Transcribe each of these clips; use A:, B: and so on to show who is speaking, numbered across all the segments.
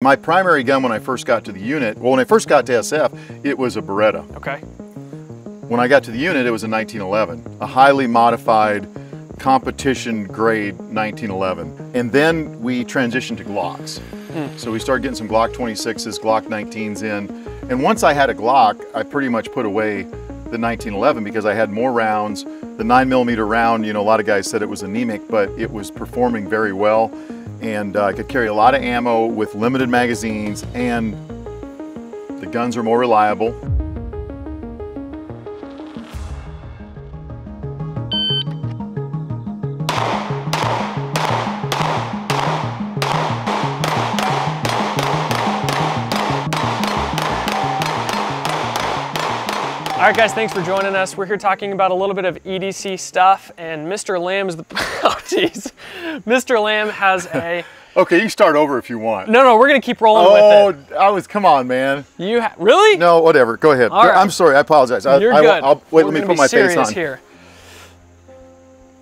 A: My primary gun when I first got to the unit, well when I first got to SF, it was a Beretta.
B: Okay.
A: When I got to the unit, it was a 1911, a highly modified competition grade 1911. And then we transitioned to Glocks. Hmm. So we started getting some Glock 26s, Glock 19s in. And once I had a Glock, I pretty much put away the 1911 because I had more rounds. The nine millimeter round, you know, a lot of guys said it was anemic, but it was performing very well and uh, could carry a lot of ammo with limited magazines and the guns are more reliable.
B: All right, guys, thanks for joining us. We're here talking about a little bit of EDC stuff, and Mr. Lamb is the, oh, jeez. Mr. Lamb has a...
A: okay, you start over if you want.
B: No, no, we're gonna keep rolling
A: oh,
B: with it.
A: Oh, I was, come on, man.
B: You, really?
A: No, whatever, go ahead.
B: Right.
A: I'm sorry, I apologize.
B: You're
A: I,
B: good.
A: I'll, wait,
B: we're
A: let me put my face on.
B: here.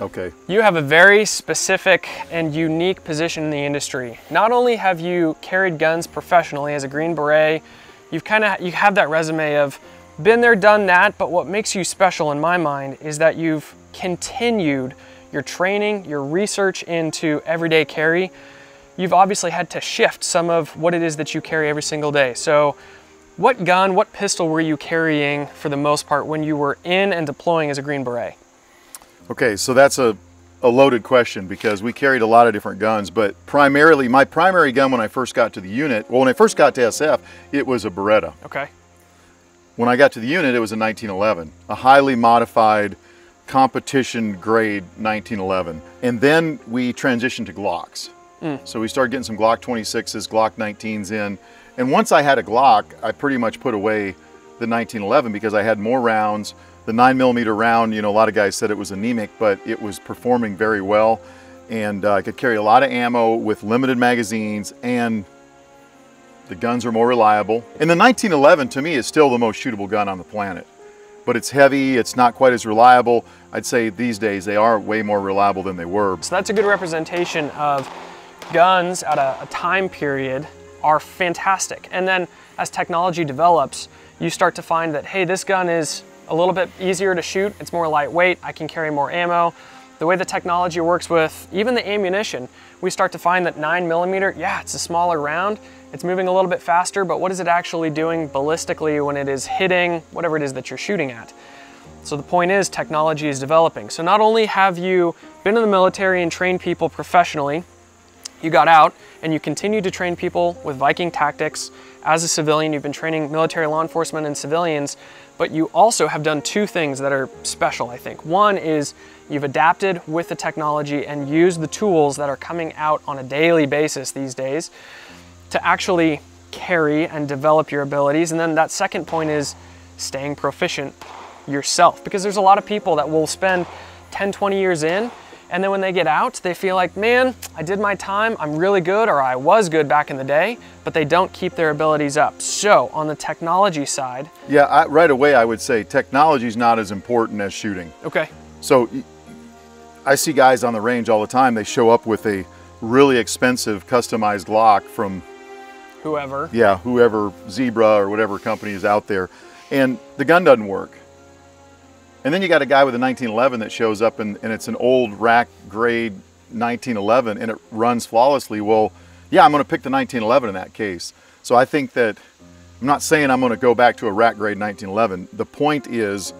A: Okay.
B: You have a very specific and unique position in the industry. Not only have you carried guns professionally as a Green Beret, you've kind of, you have that resume of been there, done that, but what makes you special in my mind is that you've continued your training, your research into everyday carry. You've obviously had to shift some of what it is that you carry every single day. So what gun, what pistol were you carrying for the most part when you were in and deploying as a Green Beret?
A: Okay, so that's a, a loaded question because we carried a lot of different guns, but primarily, my primary gun when I first got to the unit, well, when I first got to SF, it was a Beretta.
B: Okay.
A: When I got to the unit, it was a 1911, a highly modified competition grade 1911. And then we transitioned to Glocks. Mm. So we started getting some Glock 26s, Glock 19s in. And once I had a Glock, I pretty much put away the 1911 because I had more rounds. The nine millimeter round, you know, a lot of guys said it was anemic, but it was performing very well. And uh, I could carry a lot of ammo with limited magazines and the guns are more reliable. And the 1911 to me is still the most shootable gun on the planet. But it's heavy, it's not quite as reliable. I'd say these days they are way more reliable than they were.
B: So that's a good representation of guns at a, a time period are fantastic. And then as technology develops, you start to find that, hey, this gun is a little bit easier to shoot, it's more lightweight, I can carry more ammo. The way the technology works with even the ammunition, we start to find that nine millimeter, yeah, it's a smaller round, it's moving a little bit faster, but what is it actually doing ballistically when it is hitting whatever it is that you're shooting at? So the point is technology is developing. So not only have you been in the military and trained people professionally, you got out and you continue to train people with Viking tactics. As a civilian, you've been training military law enforcement and civilians, but you also have done two things that are special, I think. One is you've adapted with the technology and used the tools that are coming out on a daily basis these days to actually carry and develop your abilities. And then that second point is staying proficient yourself because there's a lot of people that will spend 10, 20 years in and then when they get out, they feel like, man, I did my time, I'm really good, or I was good back in the day, but they don't keep their abilities up. So on the technology side.
A: Yeah, I, right away I would say technology is not as important as shooting.
B: Okay.
A: So I see guys on the range all the time, they show up with a really expensive customized Glock from
B: whoever.
A: Yeah, whoever, Zebra or whatever company is out there. And the gun doesn't work. And then you got a guy with a 1911 that shows up and, and it's an old rack grade 1911 and it runs flawlessly. Well, yeah, I'm going to pick the 1911 in that case. So I think that, I'm not saying I'm going to go back to a rack grade 1911. The point is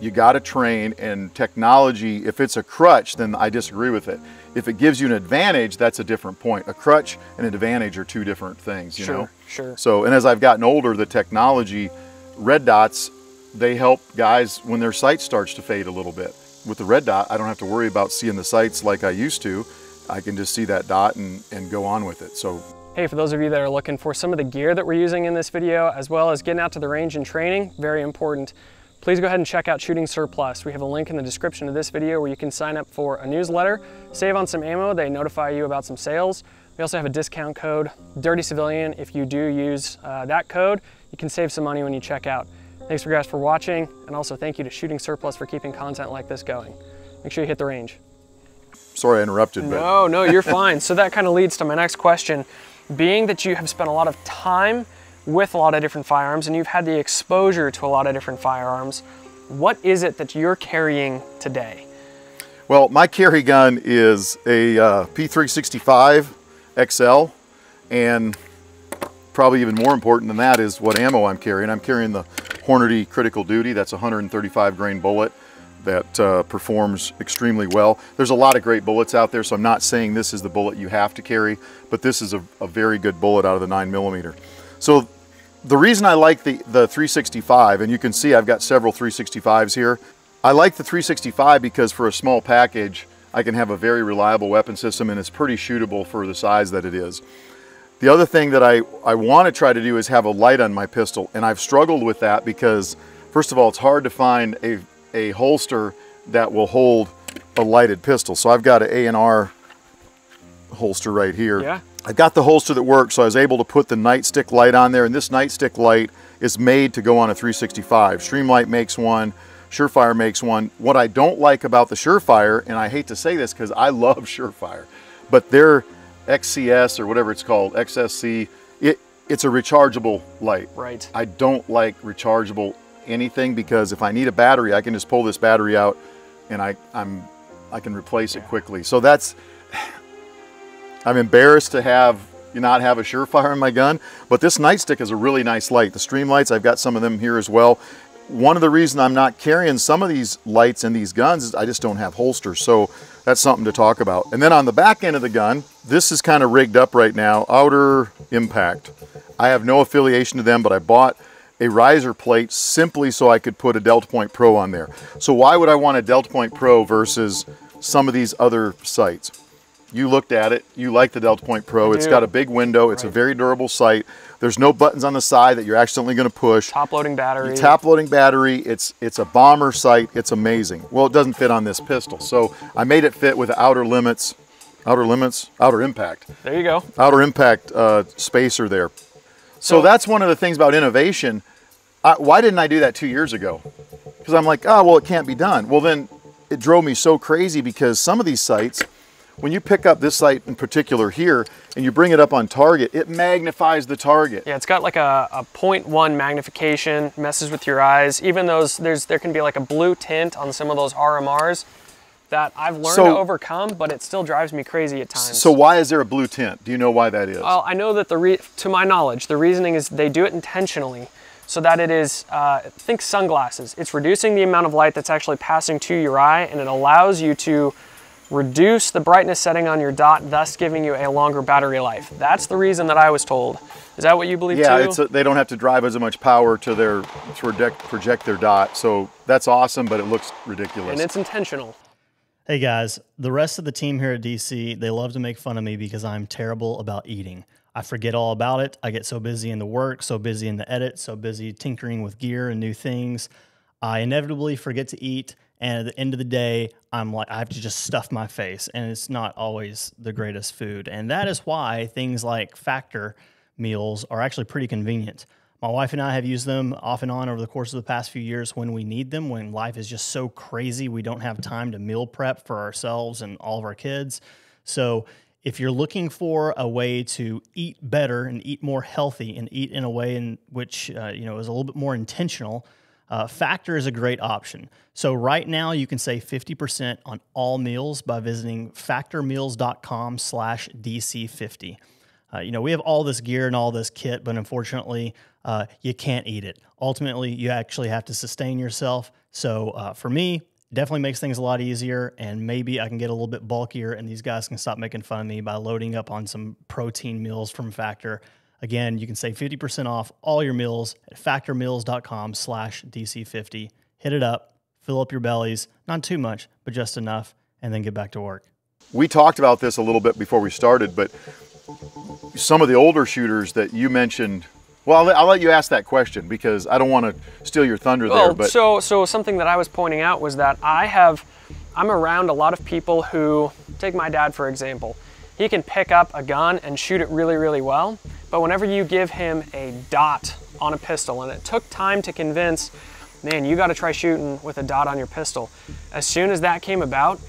A: you got to train and technology, if it's a crutch, then I disagree with it. If it gives you an advantage, that's a different point. A crutch and an advantage are two different things, you
B: sure,
A: know?
B: Sure,
A: So, and as I've gotten older, the technology, red dots, they help guys when their sight starts to fade a little bit. With the red dot, I don't have to worry about seeing the sights like I used to. I can just see that dot and, and go on with it. So
B: Hey, for those of you that are looking for some of the gear that we're using in this video, as well as getting out to the range and training, very important please go ahead and check out Shooting Surplus. We have a link in the description of this video where you can sign up for a newsletter, save on some ammo, they notify you about some sales. We also have a discount code, Dirty Civilian. If you do use uh, that code, you can save some money when you check out. Thanks for guys for watching, and also thank you to Shooting Surplus for keeping content like this going. Make sure you hit the range.
A: Sorry I interrupted.
B: No, but. no, you're fine. So that kind of leads to my next question. being that you have spent a lot of time with a lot of different firearms and you've had the exposure to a lot of different firearms, what is it that you're carrying today?
A: Well, my carry gun is a uh, P365 XL, and probably even more important than that is what ammo I'm carrying. I'm carrying the Hornady Critical Duty. That's a 135 grain bullet that uh, performs extremely well. There's a lot of great bullets out there, so I'm not saying this is the bullet you have to carry, but this is a, a very good bullet out of the 9 millimeter. So the reason I like the, the 365, and you can see I've got several 365s here, I like the 365 because for a small package, I can have a very reliable weapon system and it's pretty shootable for the size that it is. The other thing that I, I want to try to do is have a light on my pistol, and I've struggled with that because, first of all, it's hard to find a, a holster that will hold a lighted pistol. So I've got an A&R holster right here.
B: Yeah.
A: I got the holster that works, so I was able to put the nightstick light on there, and this nightstick light is made to go on a 365. Streamlight makes one, Surefire makes one. What I don't like about the Surefire, and I hate to say this because I love Surefire, but their XCS or whatever it's called, XSC, it, it's a rechargeable light.
B: Right.
A: I don't like rechargeable anything because if I need a battery, I can just pull this battery out and I, I'm, I can replace it quickly. So that's, I'm embarrassed to have you not have a Surefire in my gun, but this nightstick is a really nice light. The Streamlights, I've got some of them here as well one of the reasons I'm not carrying some of these lights and these guns is I just don't have holsters. So that's something to talk about. And then on the back end of the gun, this is kind of rigged up right now, Outer Impact. I have no affiliation to them, but I bought a riser plate simply so I could put a Delta Point Pro on there. So why would I want a Delta Point Pro versus some of these other sights? You looked at it, you like the Delta Point Pro. It's got a big window, it's right. a very durable sight. There's no buttons on the side that you're accidentally going to push.
B: Top loading battery.
A: Top loading battery. It's it's a bomber sight. It's amazing. Well, it doesn't fit on this pistol, so I made it fit with outer limits, outer limits, outer impact.
B: There you go.
A: Outer impact uh, spacer there. So, so, that's one of the things about innovation. I, why didn't I do that two years ago? Because I'm like, oh well, it can't be done. Well, then it drove me so crazy because some of these sights when you pick up this sight in particular here and you bring it up on target, it magnifies the target.
B: Yeah, it's got like a, a 0.1 magnification, messes with your eyes. Even those, there's there can be like a blue tint on some of those RMRs that I've learned so, to overcome, but it still drives me crazy at times.
A: So why is there a blue tint? Do you know why that is?
B: Well, I know that the, to my knowledge, the reasoning is they do it intentionally so that it is, uh, think sunglasses. It's reducing the amount of light that's actually passing to your eye and it allows you to reduce the brightness setting on your dot, thus giving you a longer battery life. That's the reason that I was told. Is that what you believe
A: yeah,
B: too?
A: Yeah, they don't have to drive as much power to their to project, project their dot. So that's awesome, but it looks ridiculous.
B: And it's intentional.
C: Hey guys, the rest of the team here at DC, they love to make fun of me because I'm terrible about eating. I forget all about it. I get so busy in the work, so busy in the edit, so busy tinkering with gear and new things. I inevitably forget to eat and at the end of the day, I'm like, I have to just stuff my face, and it's not always the greatest food. And that is why things like factor meals are actually pretty convenient. My wife and I have used them off and on over the course of the past few years when we need them, when life is just so crazy, we don't have time to meal prep for ourselves and all of our kids. So, if you're looking for a way to eat better and eat more healthy and eat in a way in which uh, you know is a little bit more intentional, uh, Factor is a great option. So right now you can save 50% on all meals by visiting factormeals.com slash DC50. Uh, you know, we have all this gear and all this kit, but unfortunately, uh, you can't eat it. Ultimately, you actually have to sustain yourself. So uh, for me, definitely makes things a lot easier and maybe I can get a little bit bulkier and these guys can stop making fun of me by loading up on some protein meals from Factor. Again, you can save 50% off all your meals at factormeals.com slash DC50. Hit it up, fill up your bellies, not too much, but just enough, and then get back to work.
A: We talked about this a little bit before we started, but some of the older shooters that you mentioned well, I'll let you ask that question because I don't want to steal your thunder
B: well,
A: there. But
B: so, so something that I was pointing out was that I have, I'm around a lot of people who, take my dad for example, he can pick up a gun and shoot it really, really well. But whenever you give him a dot on a pistol, and it took time to convince, man, you got to try shooting with a dot on your pistol. As soon as that came about,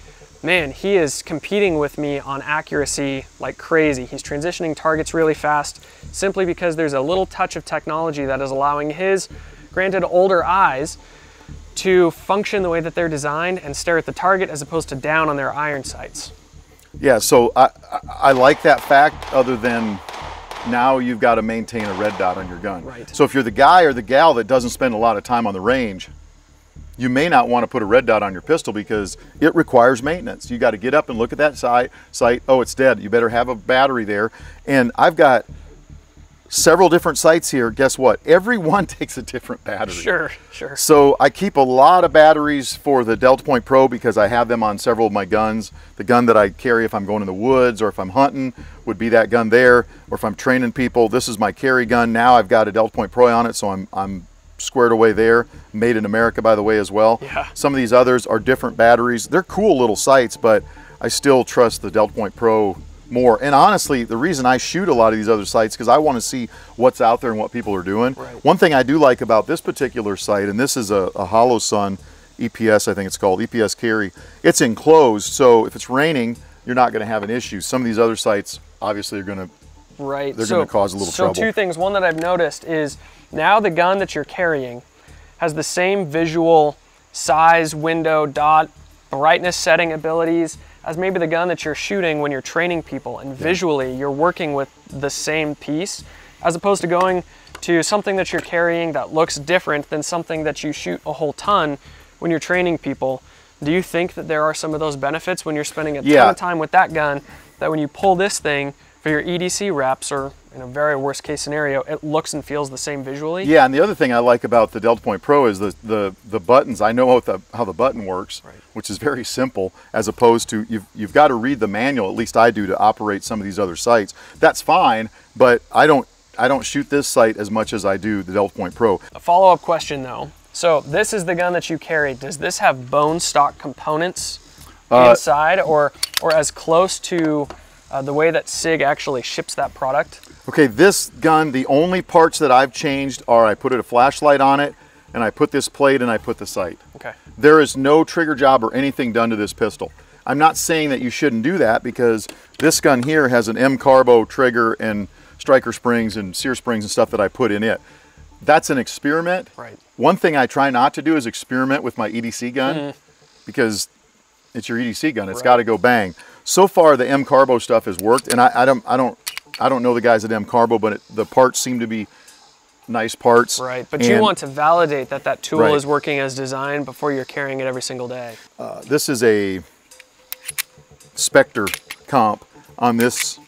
B: man, he is competing with me on accuracy like crazy. He's transitioning targets really fast simply because there's a little touch of technology that is allowing his, granted older eyes, to function the way that they're designed and stare at the target as opposed to down on their iron sights.
A: Yeah, so I, I, like that fact other than now you've got to maintain a red dot on your gun.
B: Right.
A: So if you're the guy or the gal that doesn't spend a lot of time on the range, you may not want to put a red dot on your pistol because it requires maintenance. You got to get up and look at that sight, sight, oh, it's dead. You better have a battery there. And I've got several different sights here. Guess what? Every one takes a different battery.
B: Sure, sure.
A: So I keep a lot of batteries for the Delta Point Pro because I have them on several of my guns. The gun that I carry if I'm going in the woods or if I'm hunting would be that gun there. Or if I'm training people, this is my carry gun. Now I've got a Delta Point Pro on it, so I'm, I'm squared away there. Made in America, by the way, as well.
B: Yeah.
A: Some of these others are different batteries. They're cool little sights, but I still trust the Delta Point Pro more. And honestly, the reason I shoot a lot of these other sights because I want to see what's out there and what people are doing.
B: Right.
A: One thing I do like about this particular sight, and this is a, a Holosun EPS, I think it's called EPS carry. It's enclosed, so if it's raining, you're not going to have an issue. Some of these other sights obviously are going to
B: Right.
A: They're
B: so,
A: gonna cause a little trouble.
B: so two things. One that I've noticed is now the gun that you're carrying has the same visual size, window, dot, brightness setting abilities as maybe the gun that you're shooting when you're training people. And visually, you're working with the same piece as opposed to going to something that you're carrying that looks different than something that you shoot a whole ton when you're training people. Do you think that there are some of those benefits when you're spending a ton
A: Yeah.
B: of time with that gun that when you pull this thing for your EDC reps or in a very worst case scenario, it looks and feels the same visually?
A: Yeah, and the other thing I like about the Delta Point Pro is the the, the buttons. I know how the, how the button works,
B: Right.
A: which is very simple, as opposed to you've you've got to read the manual. At least I do to operate some of these other sights. That's fine, but I don't I don't shoot this sight as much as I do the Delta Point Pro.
B: A follow up question though. So, this is the gun that you carry. Does this have bone stock components
A: Uh,
B: inside or, or as close to uh, the way that SIG actually ships that product?
A: Okay, this gun, the only parts that I've changed are I put a flashlight on it, and I put this plate, and I put the sight.
B: Okay.
A: There is no trigger job or anything done to this pistol. I'm not saying that you shouldn't do that because this gun here has an M Carbo trigger and striker springs and sear springs and stuff that I put in it. That's an experiment.
B: Right.
A: One thing I try not to do is experiment with my EDC gun
B: Mm-hmm.
A: because it's your EDC gun. It's
B: Right.
A: got to go bang. So far, the M Carbo stuff has worked, and I, I don't, I don't, I don't know the guys at M Carbo, but it, the parts seem to be nice parts.
B: Right. But you want to validate that that tool
A: Right.
B: is working as designed before you're carrying it every single day.
A: uh, this is a Spectre comp on this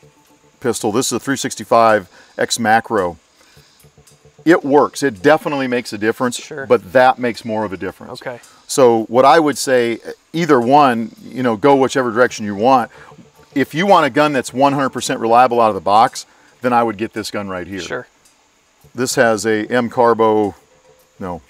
A: pistol. This is a 365 X Macro. It works. It definitely makes a difference,
B: Sure.
A: but that makes more of a difference.
B: Okay.
A: So what I would say, either one, you know, go whichever direction you want. If you want a gun that's 100% reliable out of the box, then I would get this gun right here.
B: Sure.
A: This has a M Carbo, no,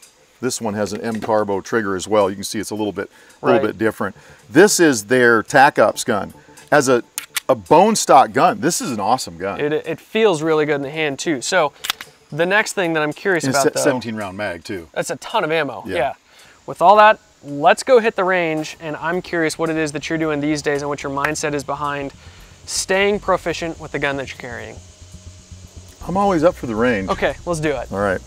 A: this one has an M Carbo trigger as well. You can see it's a little bit, a little bit different. This is their TAC Ops gun. As a, a bone stock gun, this is an awesome gun.
B: It, it feels really good in the hand too. So, the next thing that I'm curious
A: And
B: about
A: it's
B: though,
A: 17 round mag too.
B: That's a ton of ammo.
A: Yeah.
B: Yeah. With all that, let's go hit the range. And I'm curious what it is that you're doing these days and what your mindset is behind staying proficient with the gun that you're carrying.
A: I'm always up for the range.
B: Okay, let's do it.
A: All right.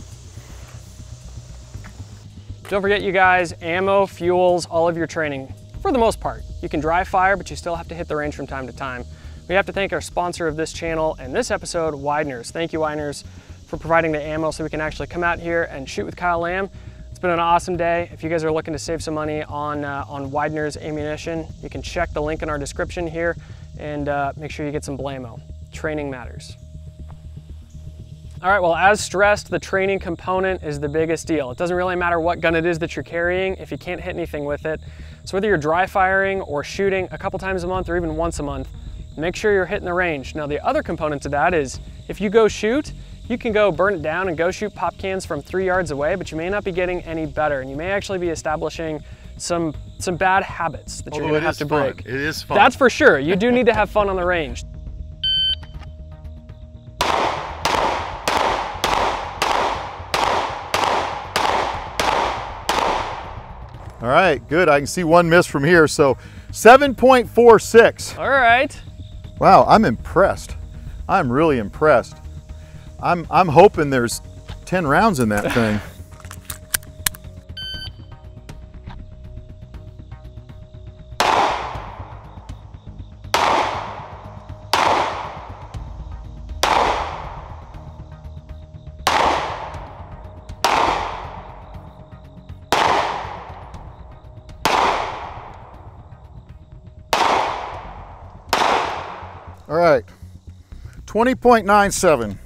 B: Don't forget, you guys, ammo fuels all of your training for the most part. You can dry fire, but you still have to hit the range from time to time. We have to thank our sponsor of this channel and this episode, Wideners. Thank you, Wideners, for providing the ammo so we can actually come out here and shoot with Kyle Lamb. Been an awesome day. If you guys are looking to save some money on, uh, on Widener's ammunition, you can check the link in our description here and uh, make sure you get some Blamo. Training matters. All right, well, as stressed, the training component is the biggest deal. It doesn't really matter what gun it is that you're carrying if you can't hit anything with it. So whether you're dry firing or shooting a couple times a month or even once a month, make sure you're hitting the range. Now, the other component to that is if you go shoot, you can go burn it down and go shoot pop cans from three yards away, but you may not be getting any better, and you may actually be establishing some some bad habits that you're
A: Although
B: gonna have to
A: fun.
B: break.
A: It is fun.
B: That's for sure. You do need to have fun on the range.
A: All All right, good. I can see one miss from here. So 7.46.
B: All right.
A: Wow, I'm impressed. I'm really impressed. I'm, I'm hoping there's 10 rounds in that thing. All right, 20.97.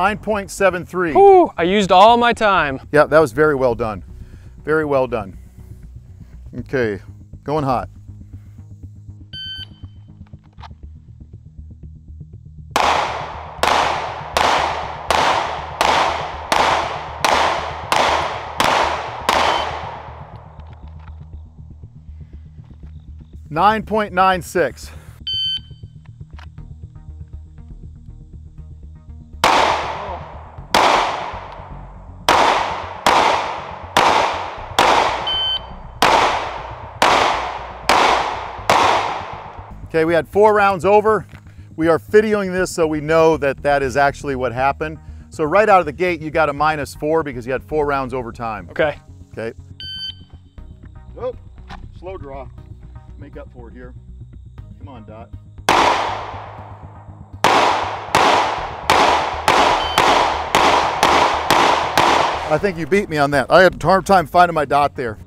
A: Nine point seven three.
B: Whew, I used all my time.
A: Yeah, that was very well done. Very well done. Okay, going hot. Nine point nine six. Okay, we had four rounds over. We are videoing this so we know that that is actually what happened. So right out of the gate, you got a minus four because you had four rounds over time.
B: Okay.
A: Okay. Oh, slow draw. Make up for it here. Come on, Dot. I think you beat me on that. I had a hard time finding my dot there.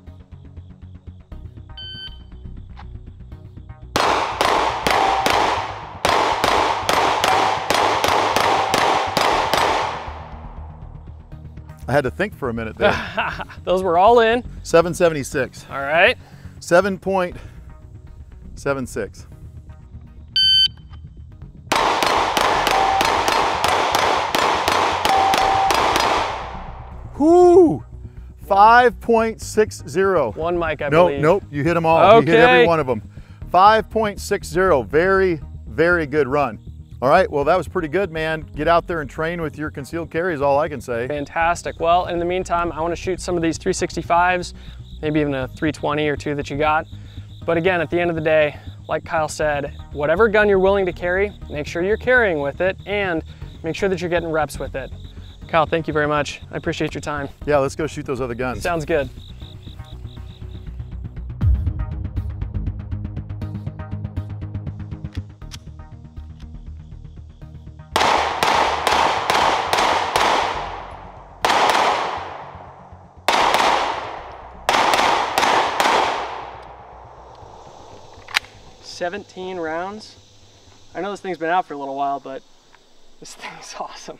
A: Had to think for a minute there.
B: Those were all in.
A: 776.
B: All right.
A: 7.76. Whoo! 5.60.
B: One mic, I
A: Nope,
B: believe.
A: nope, you hit them all. You hit every one of them. 5.60, very, very good run. All right, well, that was pretty good, man. Get out there and train with your concealed carry is all I can say.
B: Fantastic. Well, in the meantime, I want to shoot some of these 365s, maybe even a 320 or two that you got. But again, at the end of the day, like Kyle said, whatever gun you're willing to carry, make sure you're carrying with it and make sure that you're getting reps with it. Kyle, thank you very much. I appreciate your time.
A: Yeah, let's go shoot those other guns.
B: Sounds good. Seventeen rounds. I know this thing's been out for a little while, but this thing's awesome.